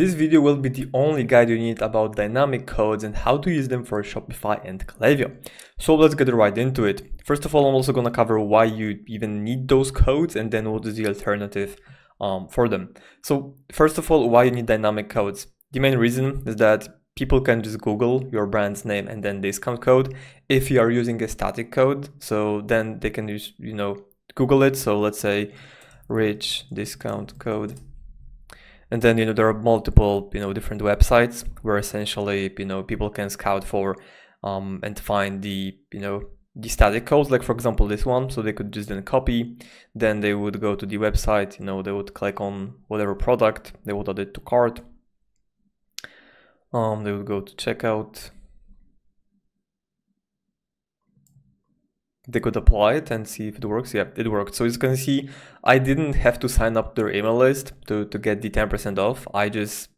This video will be the only guide you need about dynamic codes and how to use them for Shopify and Klaviyo. So let's get right into it. First of all, I'm also gonna cover why you even need those codes and then what is the alternative um, for them. So first of all, why you need dynamic codes. The main reason is that people can just Google your brand's name and then discount code if you are using a static code. So then they can use, you know, Google it. So let's say Ridge discount code and then you know there are multiple you know different websites where essentially you know people can scout for um, and find the you know the static codes like for example this one. So they could just then copy. Then they would go to the website you know they would click on whatever product they would add it to cart. Um, they would go to checkout they could apply it and see if it works. Yeah, it worked. So as you can see, I didn't have to sign up their email list to, to get the 10% off. I just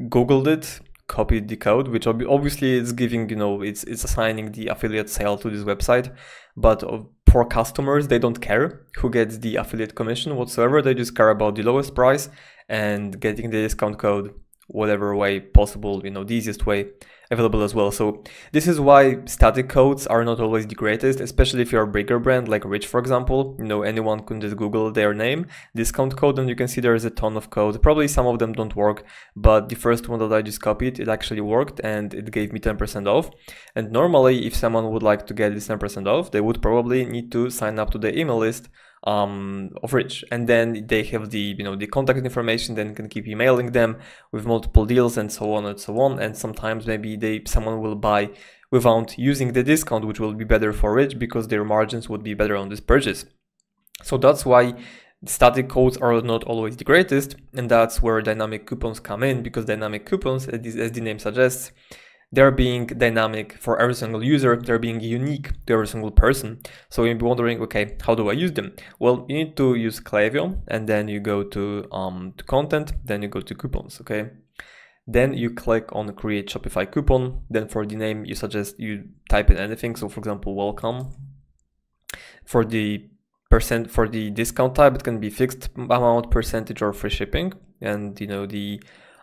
Googled it, copied the code, which obviously is giving, you know, it's, it's assigning the affiliate sale to this website. But uh, for customers, they don't care who gets the affiliate commission whatsoever. They just care about the lowest price and getting the discount code whatever way possible, you know, the easiest way available as well. So this is why static codes are not always the greatest, especially if you're a bigger brand like Ridge, for example. You know, anyone can just Google their name, discount code, and you can see there's a ton of code. Probably some of them don't work, but the first one that I just copied, it actually worked and it gave me 10% off. And normally, if someone would like to get this 10% off, they would probably need to sign up to the email list um, of Ridge, and then they have the you know the contact information. Then can keep emailing them with multiple deals and so on and so on. And sometimes maybe they someone will buy without using the discount, which will be better for Ridge because their margins would be better on this purchase. So that's why static codes are not always the greatest, and that's where dynamic coupons come in because dynamic coupons, as the name suggests, they're being dynamic for every single user, they're being unique to every single person. So you'll be wondering, okay, how do I use them? Well, you need to use Klaviyo and then you go to, um, to content, then you go to coupons, okay? Then you click on create Shopify coupon. Then for the name, you suggest you type in anything. So for example, welcome. For the percent for the discount type, it can be fixed amount, percentage, or free shipping. And you know the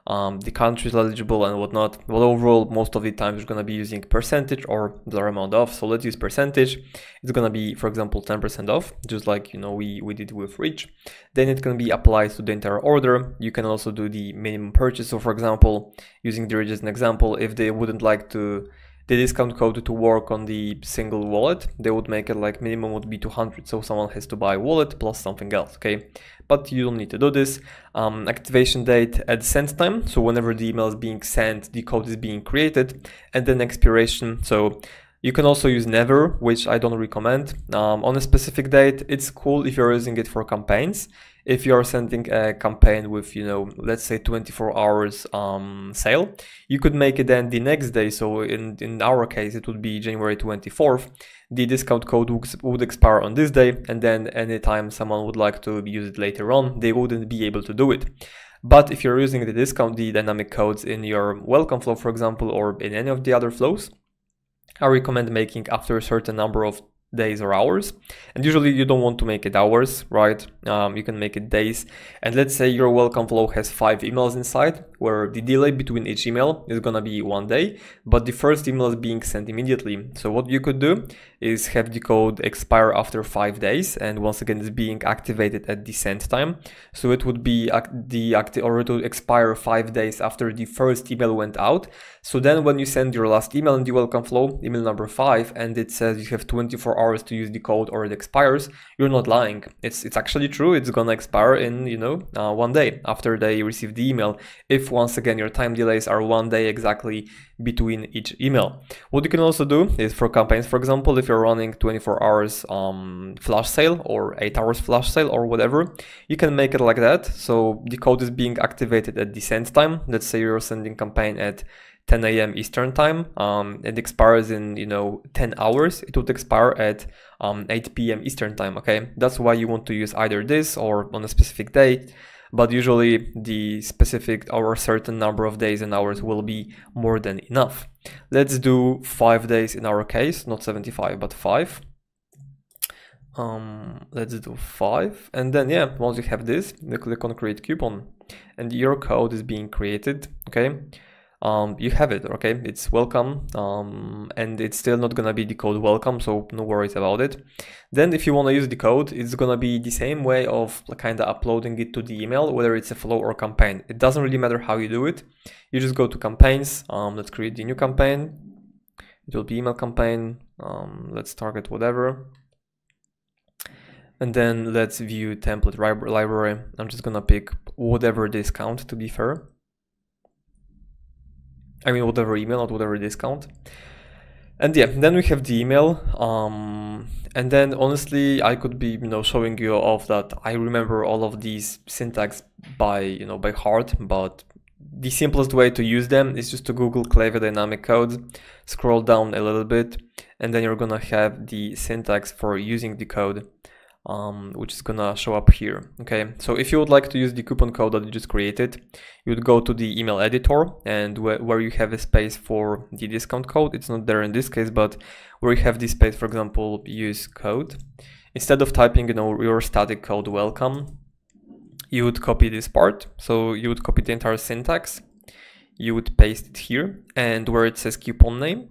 um, the countries eligible and whatnot. Well, overall, most of the time you're gonna be using percentage or dollar amount off. So let's use percentage. It's gonna be, for example, 10% off, just like you know we we did with Ridge. Then it can be applied to the entire order. You can also do the minimum purchase. So, for example, using the Ridge as an example, if they wouldn't like to the discount code to work on the single wallet, they would make it like minimum would be 200. So someone has to buy a wallet plus something else, okay? But you don't need to do this. Um, activation date at send time. So whenever the email is being sent, the code is being created and then expiration. So you can also use never, which I don't recommend. Um, on a specific date, it's cool if you're using it for campaigns. If you're sending a campaign with you know let's say 24 hours um, sale you could make it then the next day. So in in our case it would be january 24th the discount code would expire on this day and then anytime someone would like to use it later on they wouldn't be able to do it. But if you're using the discount the dynamic codes in your welcome flow for example or in any of the other flows I recommend making after a certain number of days or hours. And usually you don't want to make it hours right? Um, you can make it days. And let's say your welcome flow has five emails inside where the delay between each email is gonna be one day but the first email is being sent immediately. So what you could do is have the code expire after five days and once again it's being activated at the send time. So it would be the active or to expire five days after the first email went out so then when you send your last email in the welcome flow email number five and it says you have 24 hours to use the code or it expires, you're not lying. It's it's actually true. It's gonna expire in you know uh, one day after they receive the email. If once again your time delays are one day exactly between each email. What you can also do is for campaigns, for example, if you're running 24 hours um, flash sale or 8 hours flash sale or whatever, you can make it like that. So the code is being activated at the send time. Let's say you're sending campaign at 10 a.m. Eastern time. Um, it expires in you know 10 hours. It would expire at um, 8 p.m. Eastern time. Okay, that's why you want to use either this or on a specific date. But usually the specific or certain number of days and hours will be more than enough. Let's do five days in our case, not 75, but five. um, let's do five. And then, yeah, once you have this, you click on create coupon and your code is being created, okay? Um, you have it, okay? It's welcome um, and it's still not gonna be the code welcome, so no worries about it. Then if you wanna use the code, it's gonna be the same way of kind of uploading it to the email, whether it's a flow or campaign. It doesn't really matter how you do it. You just go to campaigns, um, let's create the new campaign. It will be email campaign, um, let's target whatever and then let's view template library. I'm just gonna pick whatever discount to be fair. I mean, whatever email, not whatever discount. And yeah, then we have the email. Um, and then honestly, I could be, you know, showing you off that I remember all of these syntax by, you know, by heart, but the simplest way to use them is just to Google Klaviyo dynamic code, scroll down a little bit, and then you're gonna have the syntax for using the code um, which is gonna show up here. Okay, so if you would like to use the coupon code that you just created, you would go to the email editor and wh where you have a space for the discount code, it's not there in this case, but where you have this space, for example, use code, instead of typing, you know, your static code welcome, you would copy this part. So you would copy the entire syntax, you would paste it here, and where it says coupon name,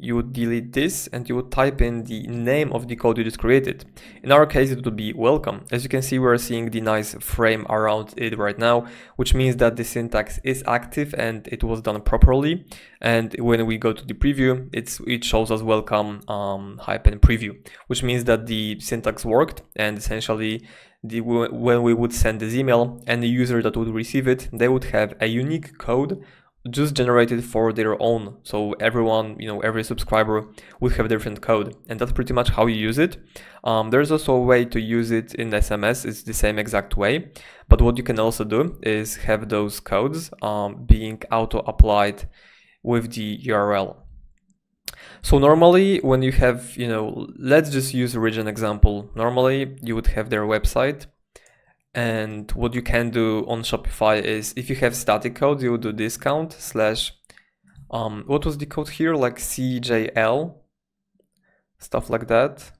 you would delete this and you would type in the name of the code you just created. In our case, it would be welcome. As you can see, we're seeing the nice frame around it right now, which means that the syntax is active and it was done properly. And when we go to the preview, it shows us welcome um, hyphen preview, which means that the syntax worked and essentially the, when we would send this email and the user that would receive it, they would have a unique code just generated for their own. So everyone, you know, every subscriber would have different code and that's pretty much how you use it. Um, there's also a way to use it in SMS. It's the same exact way. But what you can also do is have those codes um, being auto applied with the URL. So normally when you have, you know, let's just use Origin example. Normally you would have their website and what you can do on Shopify is if you have static code, you do discount slash, um, what was the code here? Like CJL, stuff like that.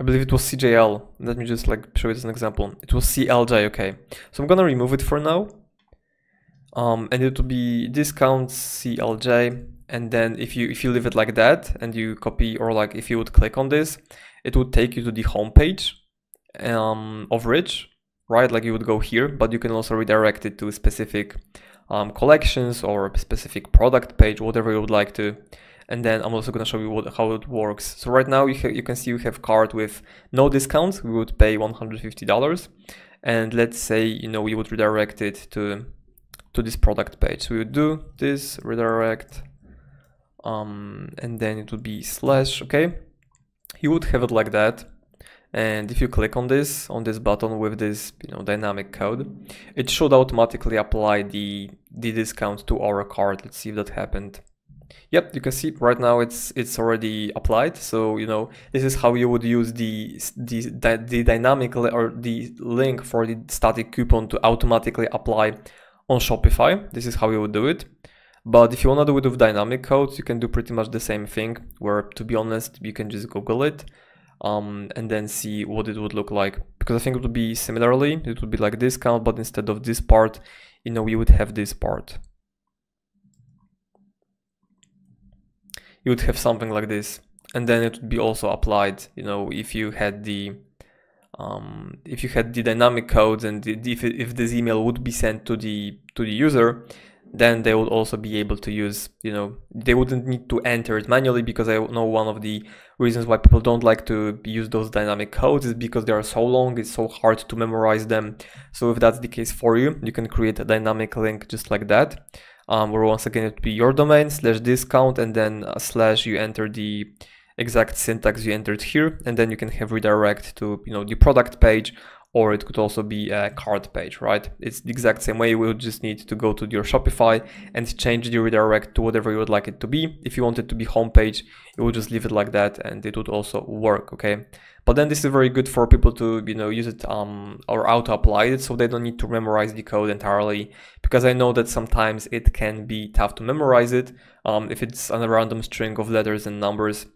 I believe it was CJL. Let me just like show it as an example. It was CLJ, okay. So I'm gonna remove it for now. Um, and it will be discount CLJ. And then if you if you leave it like that and you copy or like if you would click on this, it would take you to the home page um, of Ridge, right? Like you would go here, but you can also redirect it to specific um, collections or specific product page, whatever you would like to. And then I'm also going to show you what, how it works. So right now you, you can see we have card with no discounts. We would pay $150. And let's say, you know, we would redirect it to, to this product page. So we would do this, redirect, um, and then it would be slash, okay? You would have it like that and if you click on this on this button with this you know dynamic code it should automatically apply the the discount to our card. Let's see if that happened. Yep you can see right now it's it's already applied. So you know this is how you would use the the, the dynamic or the link for the static coupon to automatically apply on shopify. This is how you would do it. But if you want to do it with dynamic codes you can do pretty much the same thing where to be honest you can just google it um, and then see what it would look like. Because I think it would be similarly, it would be like discount, but instead of this part, you know, we would have this part. You would have something like this. And then it would be also applied, you know, if you had the um, if you had the dynamic codes and the, if, if this email would be sent to the to the user, then they would also be able to use, you know, they wouldn't need to enter it manually because I know one of the reasons why people don't like to use those dynamic codes is because they are so long, it's so hard to memorize them. So if that's the case for you, you can create a dynamic link just like that, um, where once again it would be your domain slash discount and then uh, slash you enter the exact syntax you entered here and then you can have redirect to you know the product page or it could also be a cart page, right? It's the exact same way. You would just need to go to your Shopify and change the redirect to whatever you would like it to be. If you want it to be homepage, you would just leave it like that and it would also work, okay? But then this is very good for people to, you know, use it um, or auto apply it so they don't need to memorize the code entirely because I know that sometimes it can be tough to memorize it um, if it's on a random string of letters and numbers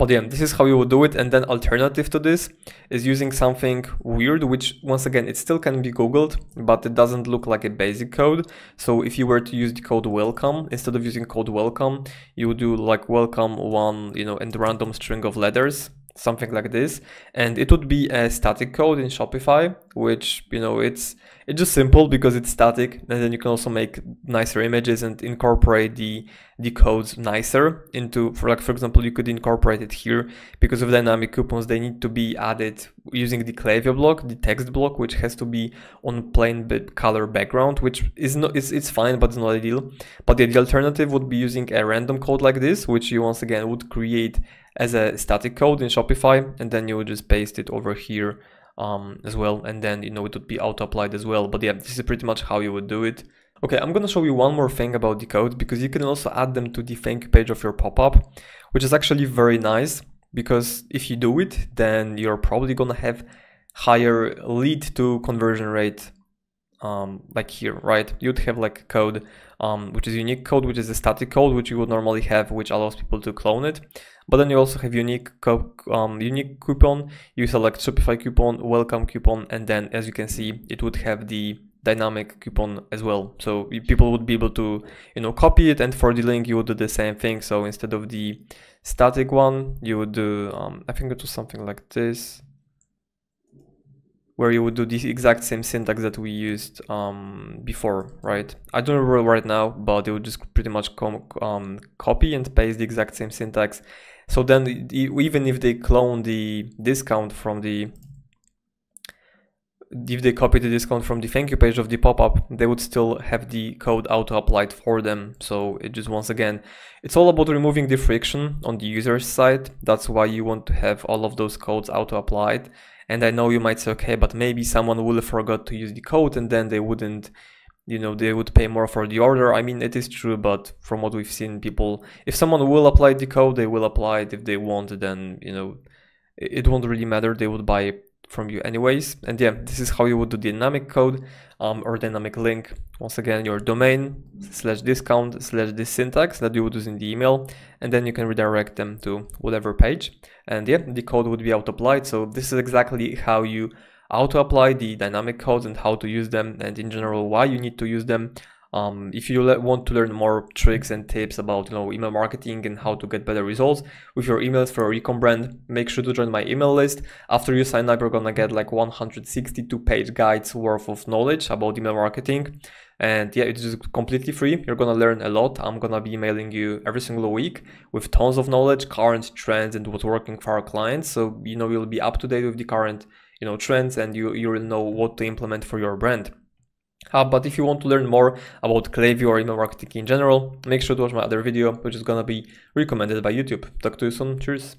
But yeah, this is how you would do it. And then alternative to this is using something weird, which once again, it still can be Googled, but it doesn't look like a basic code. So if you were to use the code welcome, instead of using code welcome, you would do like welcome one, you know, and random string of letters something like this and it would be a static code in Shopify which you know it's it's just simple because it's static and then you can also make nicer images and incorporate the the codes nicer into for like for example you could incorporate it here. Because of dynamic coupons they need to be added using the Klaviyo block the text block which has to be on plain color background which is not it's, it's fine but it's not ideal. But the alternative would be using a random code like this which you once again would create as a static code in Shopify and then you would just paste it over here um, as well and then you know it would be auto applied as well but yeah this is pretty much how you would do it okay I'm gonna show you one more thing about the code because you can also add them to the thank you page of your pop-up which is actually very nice because if you do it then you're probably gonna have higher lead to conversion rate um, like here, right? You'd have like code, um, which is unique code, which is a static code, which you would normally have, which allows people to clone it. But then you also have unique um, unique coupon. You select Shopify coupon, welcome coupon, and then as you can see, it would have the dynamic coupon as well. So people would be able to, you know, copy it. And for the link, you would do the same thing. So instead of the static one, you would do, um, I think it was something like this where you would do the exact same syntax that we used um, before, right? I don't remember right now, but it would just pretty much um, copy and paste the exact same syntax. So then even if they clone the discount from the if they copy the discount from the thank you page of the pop-up, they would still have the code auto-applied for them. So it just once again, it's all about removing the friction on the user's side. That's why you want to have all of those codes auto-applied. And I know you might say, okay, but maybe someone will forgot to use the code and then they wouldn't, you know, they would pay more for the order. I mean, it is true, but from what we've seen, people, if someone will apply the code, they will apply it. If they won't, then, you know, it won't really matter. They would buy from you anyways. And yeah, this is how you would do dynamic code um, or dynamic link. Once again, your domain slash discount slash this syntax that you would use in the email, and then you can redirect them to whatever page. And yeah, the code would be auto-applied. So this is exactly how you auto-apply the dynamic codes and how to use them and in general why you need to use them. Um, if you want to learn more tricks and tips about you know email marketing and how to get better results with your emails for your ecom brand, make sure to join my email list. After you sign up, you're gonna get like 162 page guides worth of knowledge about email marketing. And yeah, it's just completely free. You're gonna learn a lot. I'm gonna be emailing you every single week with tons of knowledge, current trends, and what's working for our clients. So you know you'll be up to date with the current you know trends, and you you will know what to implement for your brand. Uh, but if you want to learn more about Klaviyo or email marketing in general, make sure to watch my other video, which is gonna be recommended by YouTube. Talk to you soon. Cheers.